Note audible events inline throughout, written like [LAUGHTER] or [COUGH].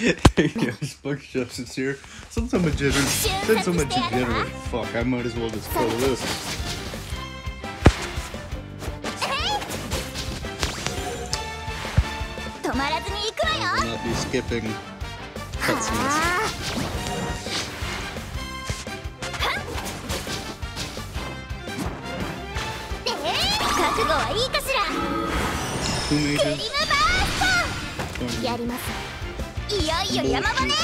yeah, Spark Chefs is here. Since I'm a degenerate, since I'm a degenerate, fuck, I might as well just pull this. 止まらずに行くわ I よ will not be skipping あ cutscenes. ーで覚悟はいよいよ山場ね。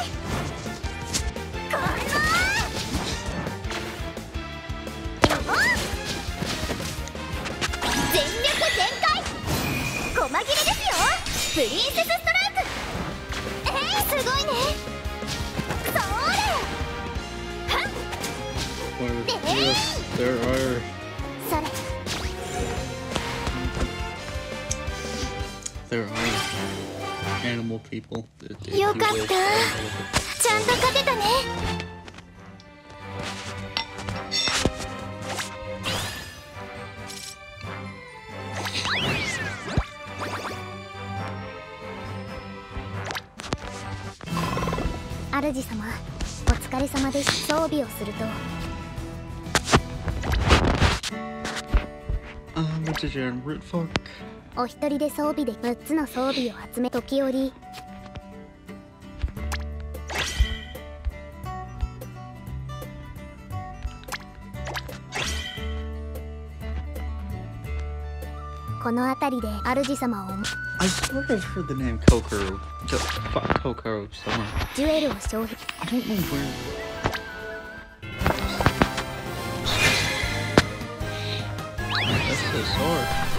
こんな全力全開細切れですよ。プリンセスストライク。えー、すごいね。それはっ there are animal people. that- that よ can かっ live た on ちゃんと勝てたね主様お疲れ様です装備をすると I'm a degenerate fuck. お一人で装備で6つの装備を集め時折この辺りで主様を I swear I've heard the name Kokoro. Fuck Kokoro somewhere. ジュエルを消費 I don't know where. That's the sword.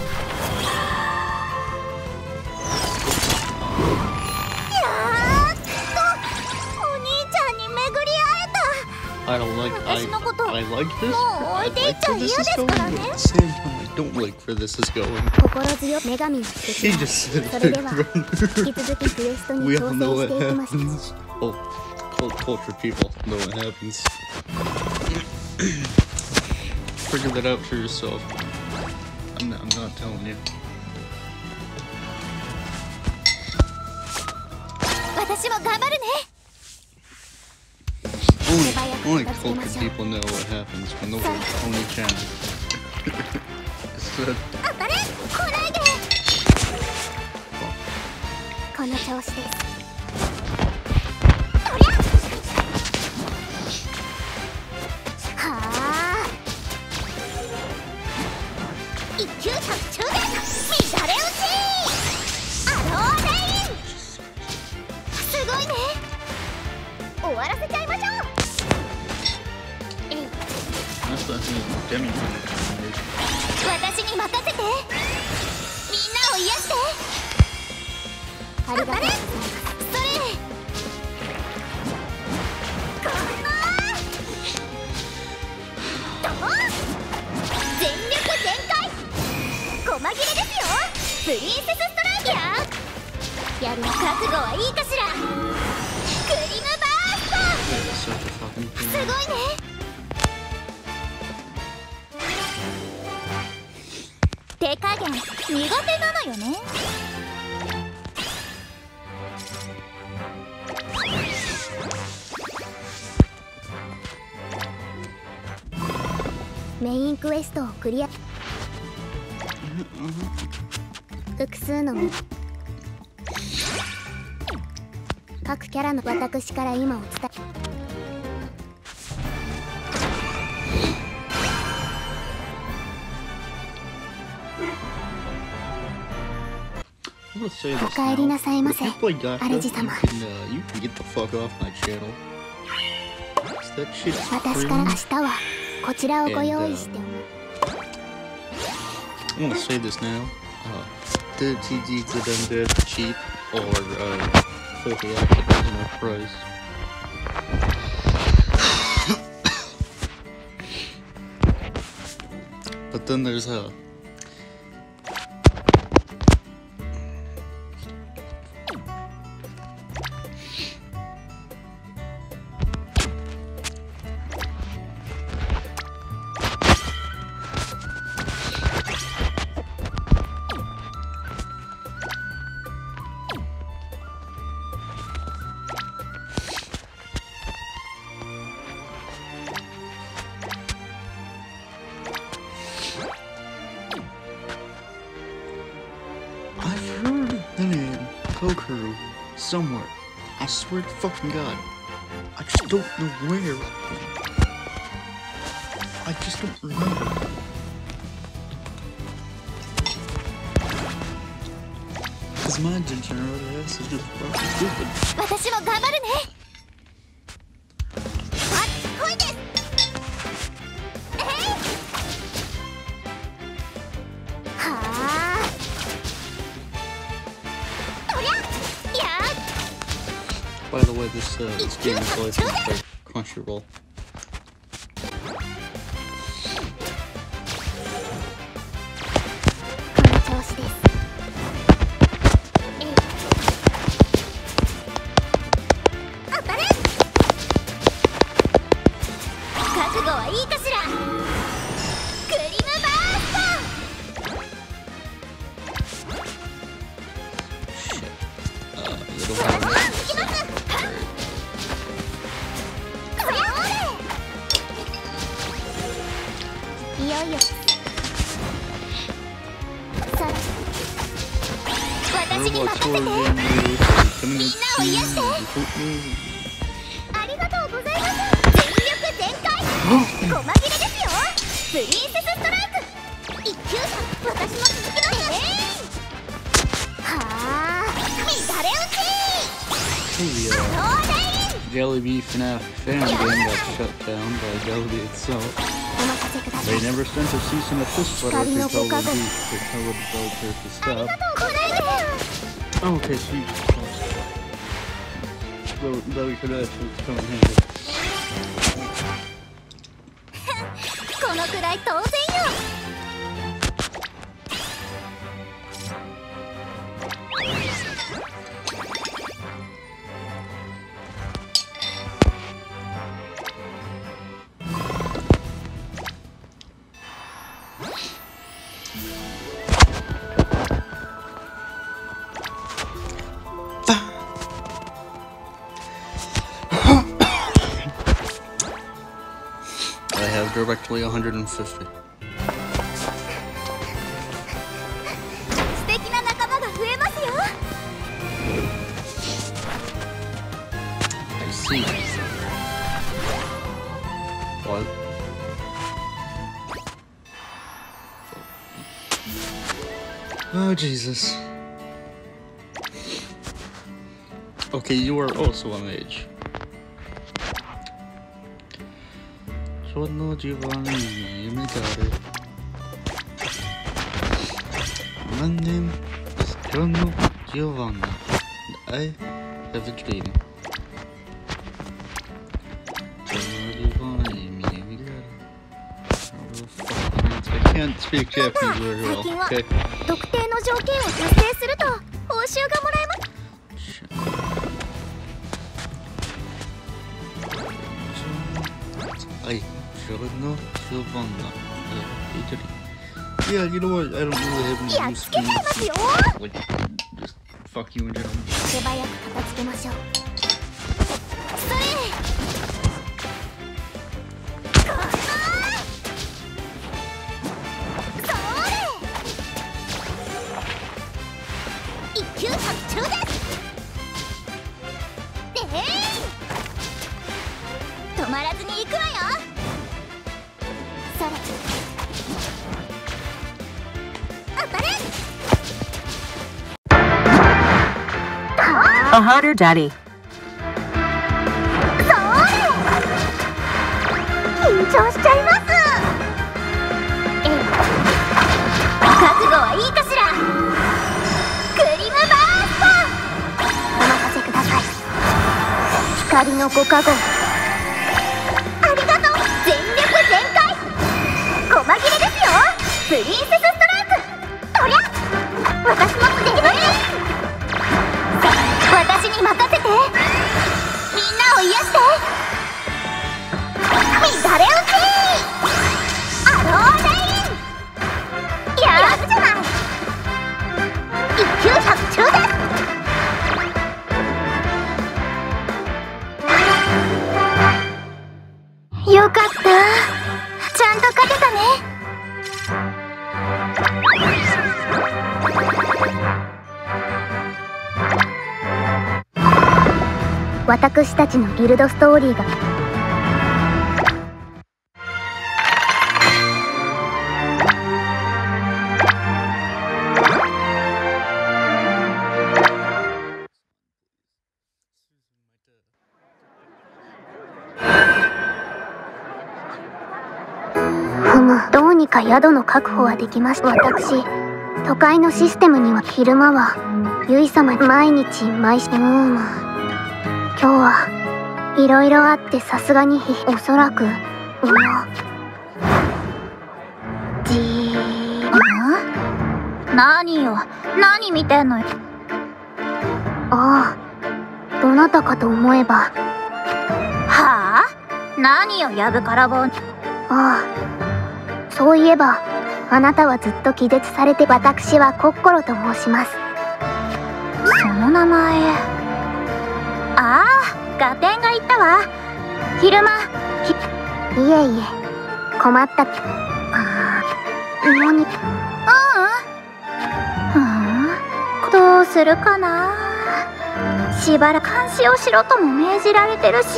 私のこと I like this. もう I 置いていっ like ちゃ where 嫌 this で is す going. から But ね at the same time, I don't like where this is going. 心強い女神の素 He 敵 just な said それでは it. 引き続きクエストに We all 挑 know 戦 what していきましょう happens. Oh, cult culture people know what happens. Figure that out for yourself. I'm not, I'm not telling you. 私も頑張るね Only, only culture people know what happens when the word Oni Chan is said. 当に任せて。みんなを癒して。ありがとうれ？こんなと全力全開。細切れですよ。プリンセスストライキャー。やる覚悟はいいかしら。クリームバースト。す.ごいね手加減苦手なのよね。メインクエストをクリア。複数の各キャラの私から今お伝え。I'm gonna say this お帰り now. なさいませ If you play Gacha, 主 you 様 can, uh, you can get the fuck off my channel. 'Cause That shit's 私から明 cringe. 日はこちらをご用意しておく I want to say this now. Uh, the TDs of them dead cheap or uh, fully at the original price. but then there's uh, somewhere. I swear to fucking God. I just don't know where. I just don't remember. Cause my general ass is just fucking stupid. to experience life is quite comfortable. よさら私に任せてみんなを癒してありがとうございます全力全開ごま切れですよプリンセスストライク一級さ私も続きますはあ乱れ打ち Jelly Beef FNAF fan game got shut down by Jelly itself. お任せください They never sent a cease and desist letter 光の to ご加護 Jollibee to tell the developer to あり stop. がとうございます Oh, okay, so you just Though, though you could actually come in handy. Directly 150. 素敵な仲間が増えますよ I see. What? Oh, Jesus. Okay, you are also a mage. 本の地盤に夢がある。万年人の地盤だ愛が好きでいる。特定の条件を達成すると報酬がもらえます。Fiorino Silvana. Italy. Yeah, you know what? I don't really have any yeah, for Like, just fuck you in general. Your daddy. 緊張しちゃいます。覚悟はいいかしら。クリムバースト。お任せください。光のご加護。ありがとう。全力全開。細切れですよ。プリンセスストライク。とりゃ。私もできます。私に任せて。みんなを癒して。乱れ打ちアローレイン。やるじゃない一級百中です。よかった。私たちのギルドストーリーが。か宿の確保はできました。私都会のシステムには昼間はゆい様毎日毎してうーん今日はいろいろあってさすがにひおそらくうよじー何よ？何見てんのよ？ああどなたかと思えば。はあ？何よやぶからぼうああそういえばあなたはずっと気絶されて私はコッコロと申します。その名前ガテンが言ったわ。昼間いえいえ困った。あのにあうんどうするかな。しばらく監視をしろとも命じられてるし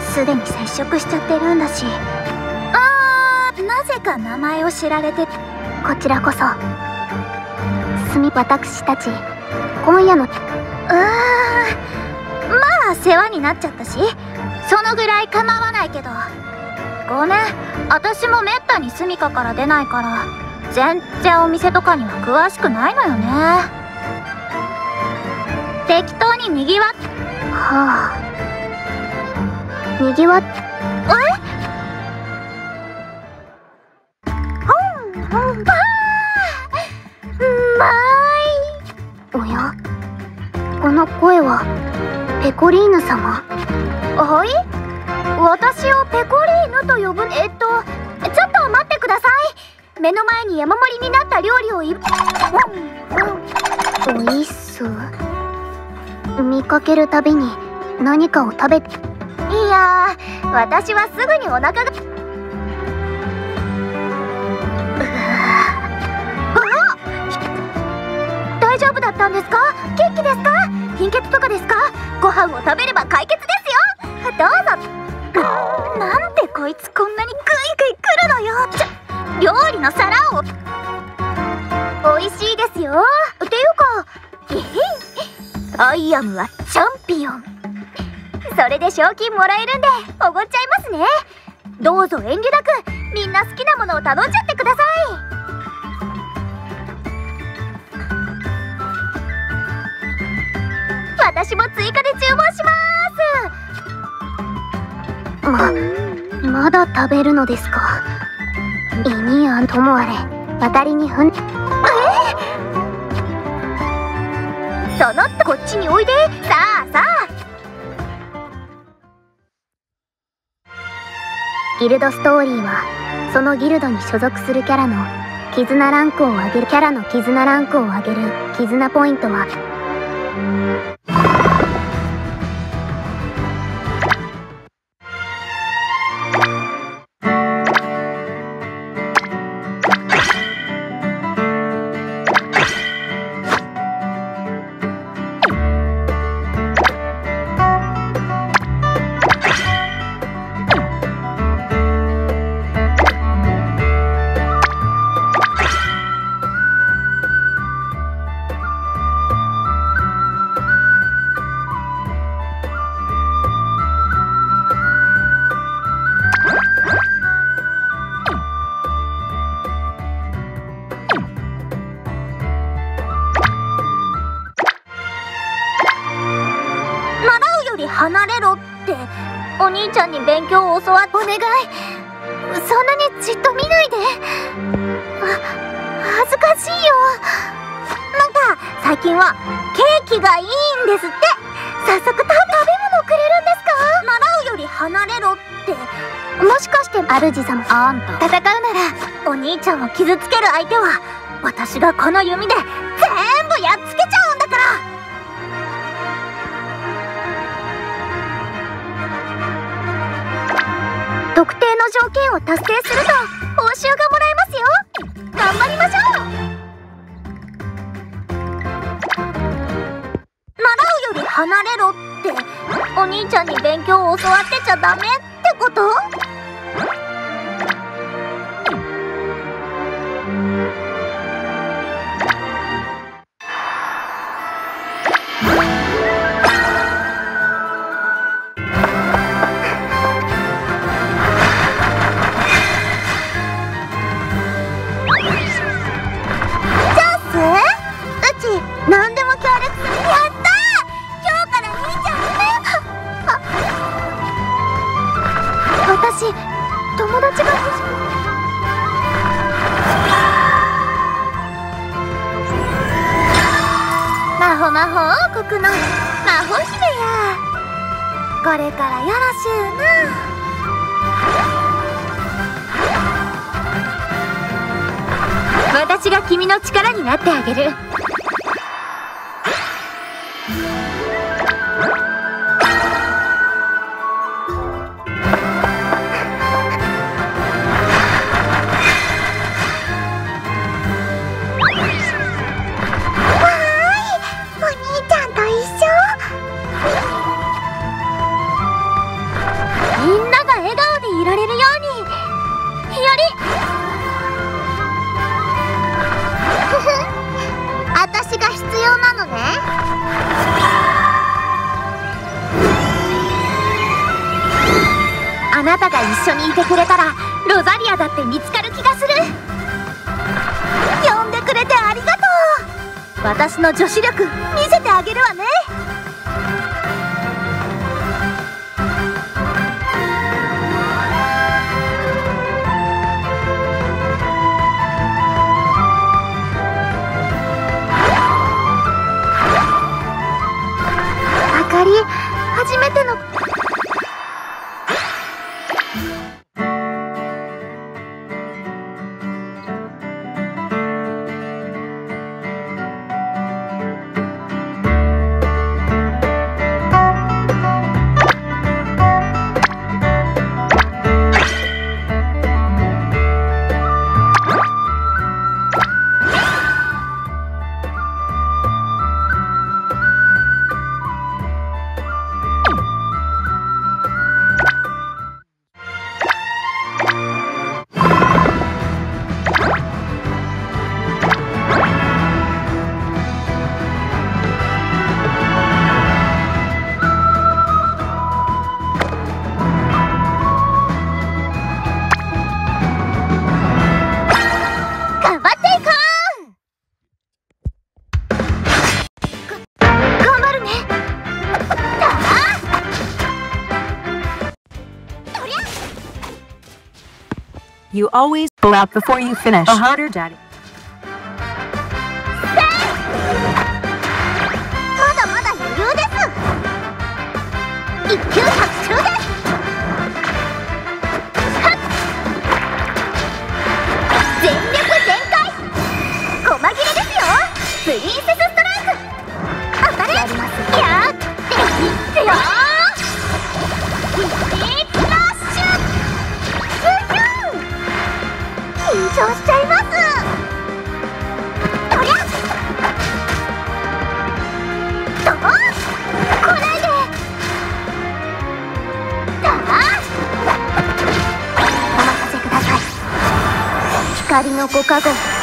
すでに接触しちゃってるんだし。あーなぜか名前を知られてこちらこそ。すみ私たち今夜のうーん。まあ世話になっちゃったしそのぐらい構わないけど。ごめん私もめったに住みかから出ないから全然お店とかには詳しくないのよね。適当ににぎわっはあ。にぎわっえ？コリーヌ様？はい？私をペコリーヌと呼ぶ？えっとちょっと待ってください。目の前に山盛りになった料理をいおいっす。見かけるたびに何かを食べていやー私はすぐにお腹が大丈夫だったんですか？元気ですか？貧血とかですか？ご飯を食べれば解決ですよ。どうぞなんでこいつこんなにグイグイ来るのよ。ち [LAUGHS] ょ料理の皿を。[LAUGHS] 美味しいですよ。っていうかえへアイアムはチャンピオン。それで賞金もらえるんで。おごっちゃいますね。どうぞ遠慮なく。みんな好きなものを頼んじゃってください。私も追加で注文します。ままだ食べるのですか？胃にあんともあれ渡りに踏んそのこっちにおいで。さあさあ。ギルドストーリーはそのギルドに所属するキャラの絆ランクを上げるキャラの絆ランクを上げる絆ポイントは近はケーキがいいんですって。早速食べ食べ物くれるんですか？習うより離れろって。もしかして主様あんた。戦うならお兄ちゃんを傷つける相手は私がこの弓で全部やっつけちゃうんだから。特定の条件を達成すると報酬がもらえますよ。頑張りましょう離れろって。お兄ちゃんに勉強を教わってちゃダメってこと？げるあなたが一緒にいてくれたらロザリアだって見つかる気がする。呼んでくれてありがとう。私の女子力見せてあげるわね。you always blow out before you finish. Uh-huh. A harder daddy. 勝しちゃいますお任せください。光のご加護。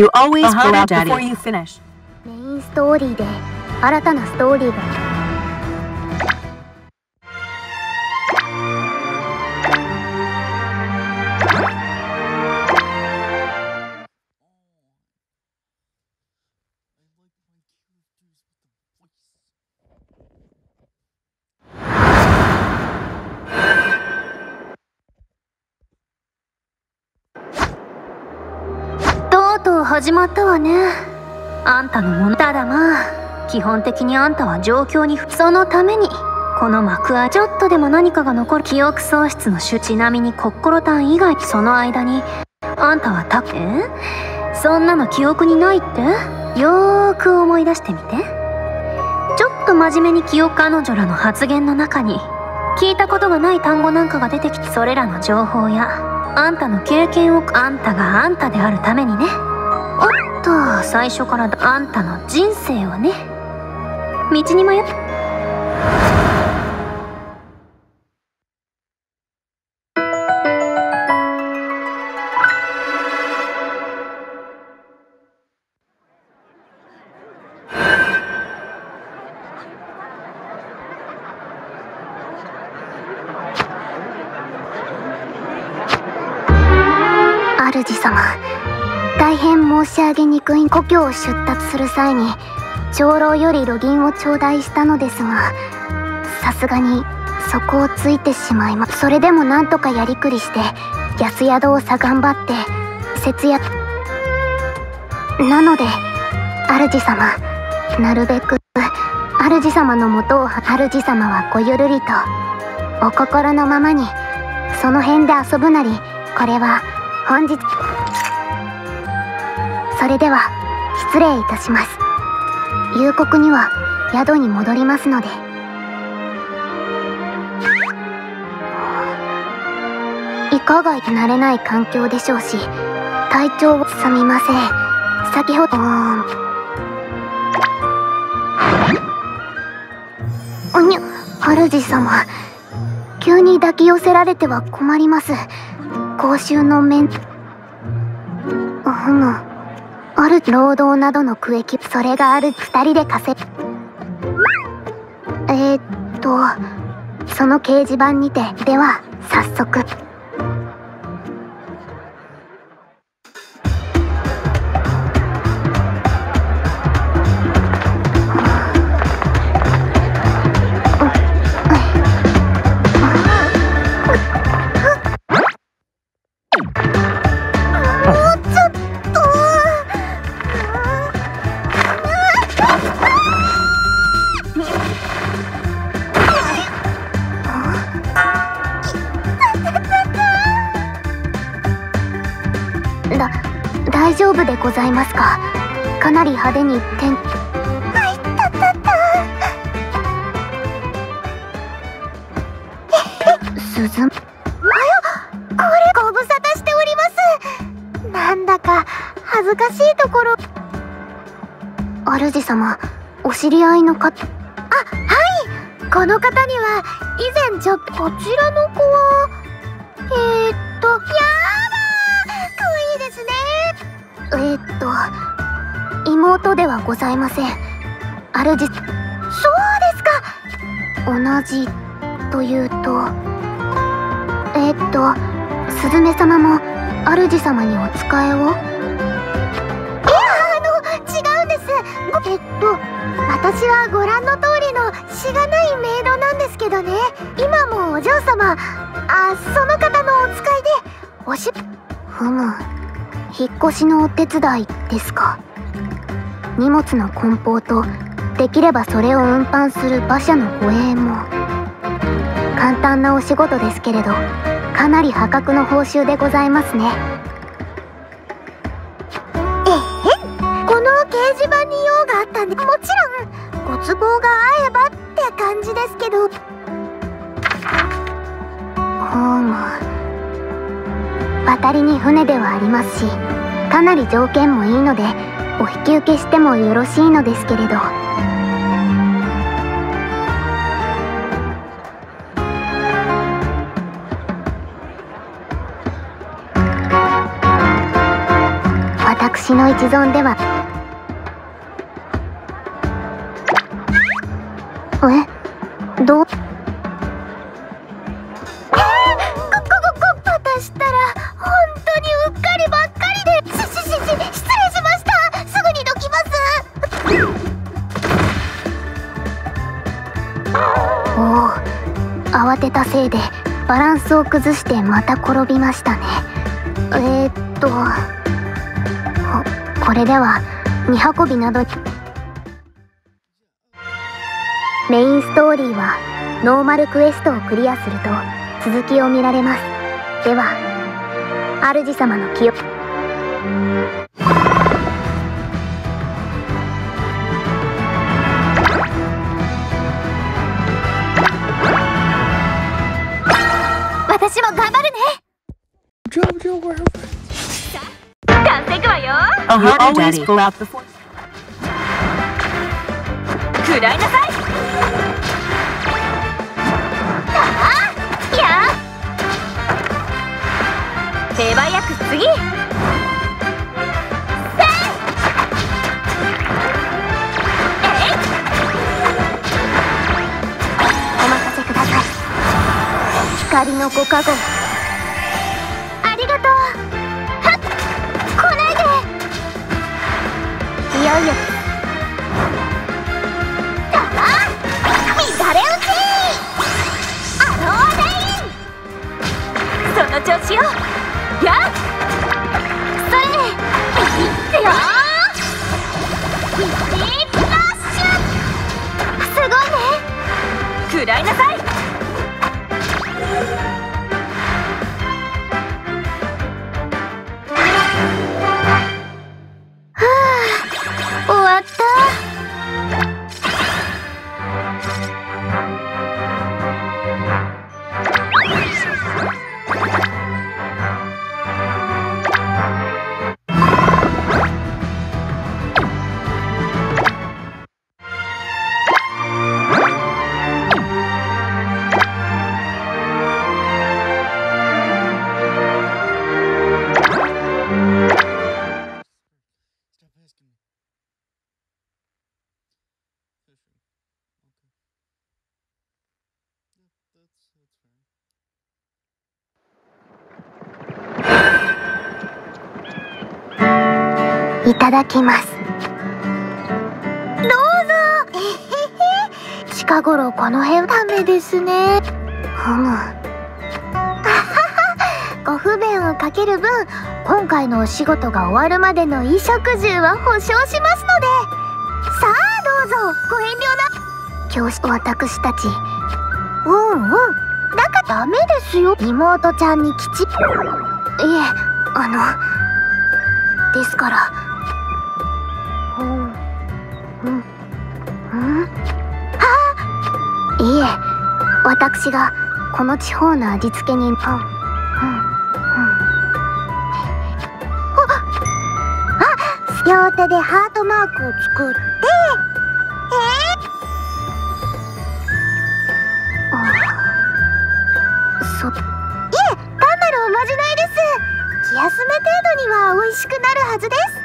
You always Uh-huh, pull out Daddy. before you finish. メインストーリーで新たなストーリーが 始まったわね。あんたのものただまあ基本的にあんたは状況にそのために。この幕はちょっとでも何かが残る。記憶喪失の種ちなみに心単以外その間に。あんたはたえ？そんなの記憶にないって？よーく思い出してみて。ちょっと真面目に記憶彼女らの発言の中に。聞いたことがない単語なんかが出てきてそれらの情報や。あんたの経験をあんたがあんたであるためにね。と最初からあんたの人生をね道に迷っを出立する際に長老よりロギンを頂戴したのですがさすがにそこをついてしまいまそれでもなんとかやりくりして安宿をさ頑張って節約。なので主様なるべく主様のもとを主様はごゆるりとお心のままにその辺で遊ぶなりこれは本日。それでは失礼いたします。夕刻には宿に戻りますので。いかが慣れない環境でしょうし体調をすみません。先ほどおにゃ主様。急に抱き寄せられては困ります。公衆の面。ふむある労働などの区域それがある。2人で稼ぐ。えー、っとその掲示板にて。では早速。ございますか？かなり派手に点はいたたた。鈴。あやこれご無沙汰しております。なんだか恥ずかしいところ。主様お知り合いの方あはい。この方には以前ちょこちらのざいません。主そうですか。同じというとえ、っとスズメ様も主様にお仕えを？いやあの違うんです。えっと私はご覧の通りのしがないメイドなんですけどね。今もお嬢様あその方のお使いでおしふむ引っ越しのお手伝いですか？荷物の梱包とできればそれを運搬する馬車の護衛も簡単なお仕事ですけれどかなり破格の報酬でございますね。えへんこの掲示板に用があったんでもちろんご都合が合えばって感じですけど。ホーム。渡りに船ではありますしかなり条件もいいのでお引き受けしてもよろしいのですけれど。私の一存では。え？どう？を崩してまた転びましたね。えー、っとこれでは荷運びなどに。メインストーリーはノーマルクエストをクリアすると続きを見られます。では主様の記憶。A harder daddy. Go out before. 食らいなさい。や手早く次。光のご加護ただきます。どうぞ。えへへ近頃この辺ダメですね。ふむ。ご不便をかける分今回のお仕事が終わるまでの衣食住は保証しますので。さあどうぞ。ご遠慮な教師私たち。うんうん。だからダメですよ。妹ちゃんにきち。いえあの。ですから。いえ私がこの地方の味付けにうんうん両手でハートマークを作って。えそいえ単なるおまじないです。気休め程度には美味しくなるはずです。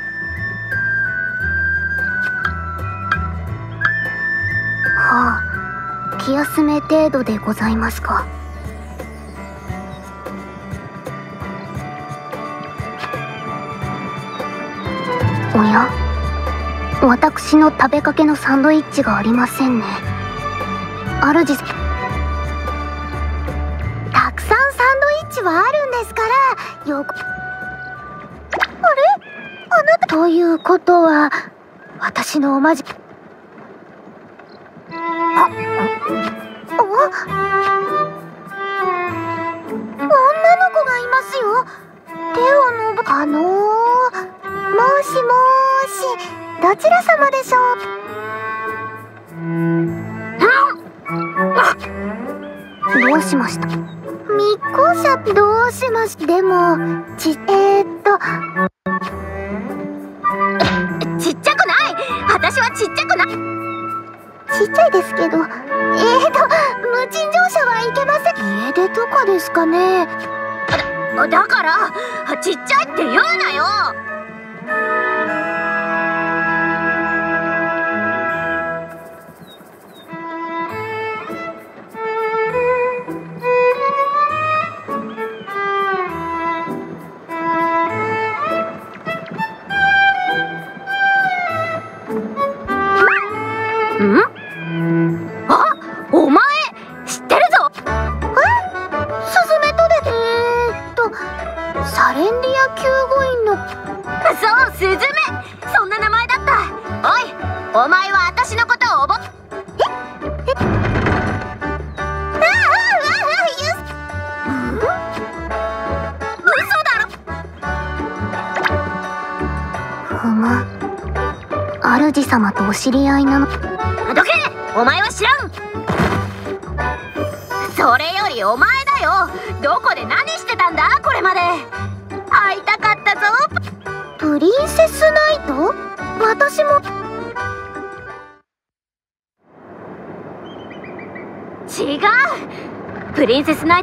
気休め程度でございますか？おや？私の食べかけのサンドイッチがありませんね。主たくさんサンドイッチはあるんですからよく。あれ？あなた。ということは私のおまじ 진짜?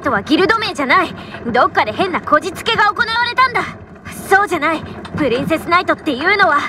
とはギルド名じゃない。どっかで変なこじつけが行われたんだ。そうじゃない。プリンセスナイトっていうのは。